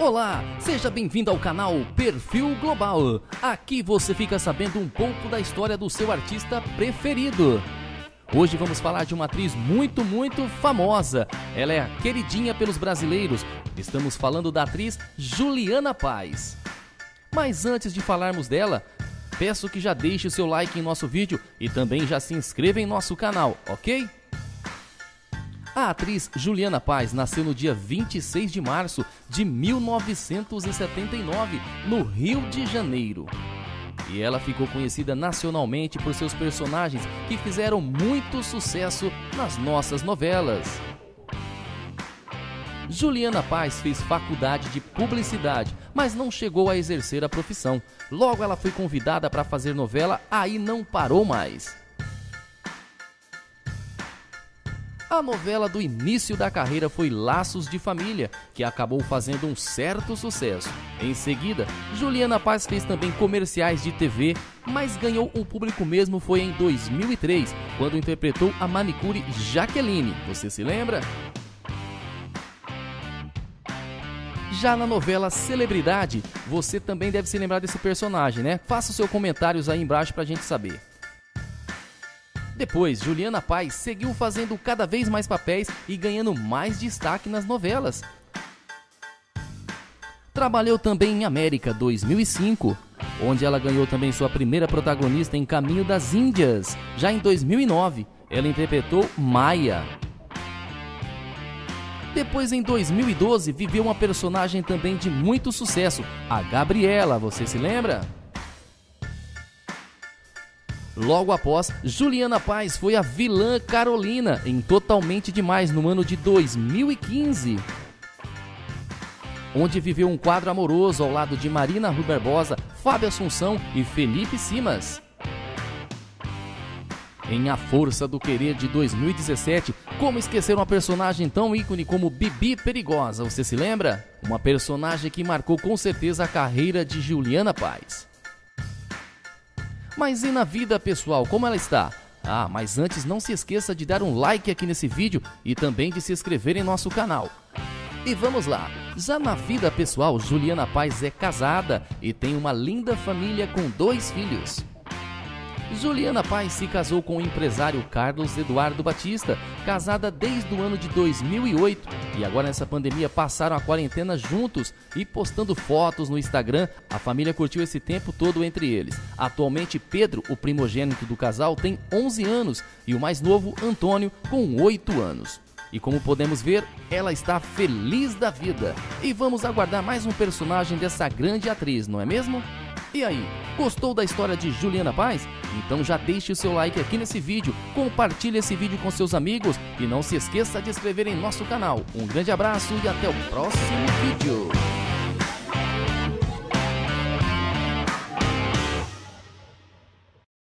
Olá, seja bem-vindo ao canal Perfil Global. Aqui você fica sabendo um pouco da história do seu artista preferido. Hoje vamos falar de uma atriz muito, muito famosa. Ela é a queridinha pelos brasileiros. Estamos falando da atriz Juliana Paz. Mas antes de falarmos dela, peço que já deixe o seu like em nosso vídeo e também já se inscreva em nosso canal, ok? A atriz Juliana Paz nasceu no dia 26 de março de 1979, no Rio de Janeiro. E ela ficou conhecida nacionalmente por seus personagens que fizeram muito sucesso nas nossas novelas. Juliana Paz fez faculdade de publicidade, mas não chegou a exercer a profissão. Logo ela foi convidada para fazer novela, aí não parou mais. A novela do início da carreira foi Laços de Família, que acabou fazendo um certo sucesso. Em seguida, Juliana Paz fez também comerciais de TV, mas ganhou o público mesmo foi em 2003, quando interpretou a manicure Jaqueline. Você se lembra? Já na novela Celebridade, você também deve se lembrar desse personagem, né? Faça os seus comentários aí embaixo pra gente saber. Depois, Juliana Paz seguiu fazendo cada vez mais papéis e ganhando mais destaque nas novelas. Trabalhou também em América 2005, onde ela ganhou também sua primeira protagonista em Caminho das Índias. Já em 2009, ela interpretou Maia. Depois, em 2012, viveu uma personagem também de muito sucesso, a Gabriela, você se lembra? Logo após, Juliana Paz foi a vilã Carolina em Totalmente Demais no ano de 2015, onde viveu um quadro amoroso ao lado de Marina Rui Barbosa, Fábio Assunção e Felipe Simas. Em A Força do Querer de 2017, como esquecer uma personagem tão ícone como Bibi Perigosa, você se lembra? Uma personagem que marcou com certeza a carreira de Juliana Paz. Mas e na vida pessoal, como ela está? Ah, mas antes não se esqueça de dar um like aqui nesse vídeo e também de se inscrever em nosso canal. E vamos lá, já na vida pessoal, Juliana Paz é casada e tem uma linda família com dois filhos. Juliana Paz se casou com o empresário Carlos Eduardo Batista, casada desde o ano de 2008 e agora nessa pandemia passaram a quarentena juntos e postando fotos no Instagram. A família curtiu esse tempo todo entre eles. Atualmente Pedro, o primogênito do casal, tem 11 anos e o mais novo, Antônio, com 8 anos. E como podemos ver, ela está feliz da vida. E vamos aguardar mais um personagem dessa grande atriz, não é mesmo? E aí, gostou da história de Juliana Paz? Então já deixe o seu like aqui nesse vídeo, compartilhe esse vídeo com seus amigos e não se esqueça de inscrever em nosso canal. Um grande abraço e até o próximo vídeo.